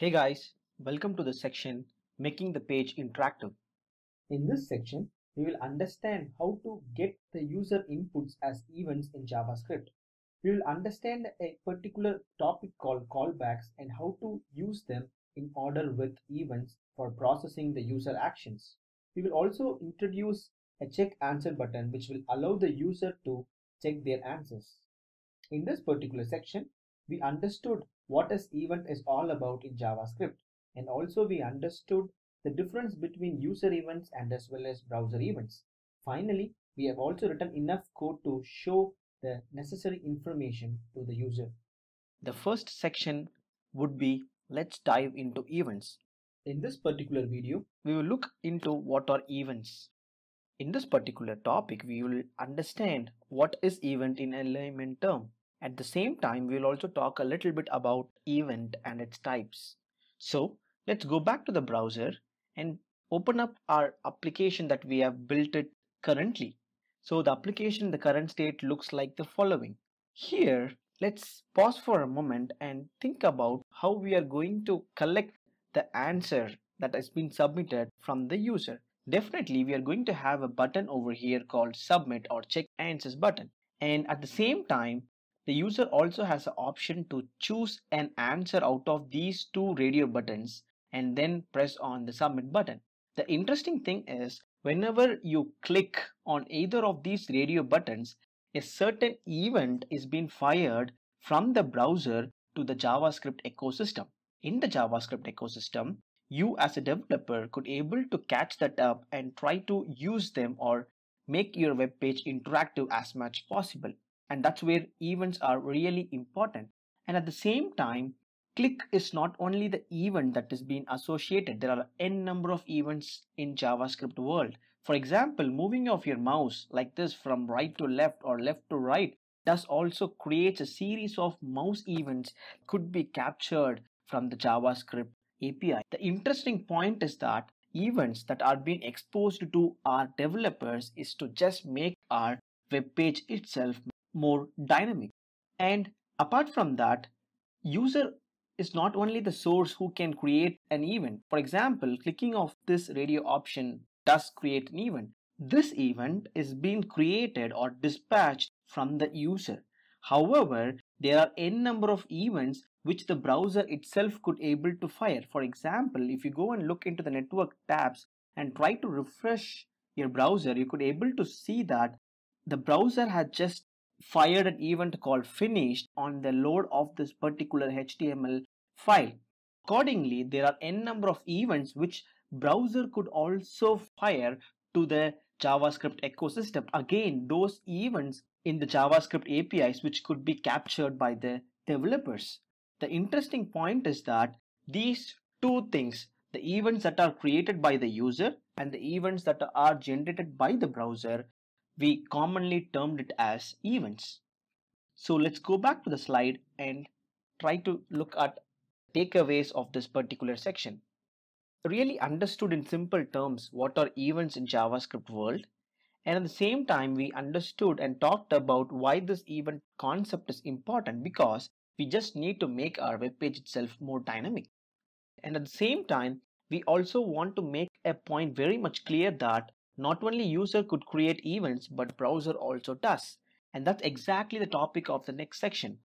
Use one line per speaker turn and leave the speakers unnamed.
Hey guys, welcome to the section Making the Page Interactive.
In this section, we will understand how to get the user inputs as events in JavaScript. We will understand a particular topic called callbacks and how to use them in order with events for processing the user actions. We will also introduce a check answer button which will allow the user to check their answers. In this particular section, we understood what is event is all about in JavaScript and also we understood the difference between user events and as well as browser events. Finally, we have also written enough code to show the necessary information to the user.
The first section would be let's dive into events.
In this particular video,
We will look into what are events. In this particular topic, we will understand what is event in a layman term. At the same time, we will also talk a little bit about event and its types. So let's go back to the browser and open up our application that we have built it currently. So the application in the current state looks like the following. Here, let's pause for a moment and think about how we are going to collect the answer that has been submitted from the user. Definitely, we are going to have a button over here called submit or check answers button. And at the same time, the user also has an option to choose an answer out of these two radio buttons and then press on the submit button. The interesting thing is whenever you click on either of these radio buttons, a certain event is being fired from the browser to the JavaScript ecosystem. In the JavaScript ecosystem, you as a developer could able to catch that up and try to use them or make your web page interactive as much possible. And that's where events are really important. And at the same time, click is not only the event that is being associated. There are n number of events in JavaScript world. For example, moving of your mouse like this from right to left or left to right does also creates a series of mouse events could be captured from the JavaScript API. The interesting point is that events that are being exposed to our developers is to just make our web page itself more dynamic. And apart from that, user is not only the source who can create an event. For example, clicking of this radio option does create an event. This event is being created or dispatched from the user. However, there are n number of events which the browser itself could able to fire. For example, if you go and look into the network tabs and try to refresh your browser, you could able to see that the browser had just fired an event called finished on the load of this particular HTML file. Accordingly, there are n number of events which browser could also fire to the JavaScript ecosystem. Again, those events in the JavaScript APIs which could be captured by the developers. The interesting point is that these two things, the events that are created by the user and the events that are generated by the browser, we commonly termed it as events. So let's go back to the slide and try to look at takeaways of this particular section. Really understood in simple terms what are events in JavaScript world and at the same time we understood and talked about why this event concept is important because we just need to make our web page itself more dynamic. And at the same time, we also want to make a point very much clear that not only user could create events, but browser also does. And that's exactly the topic of the next section.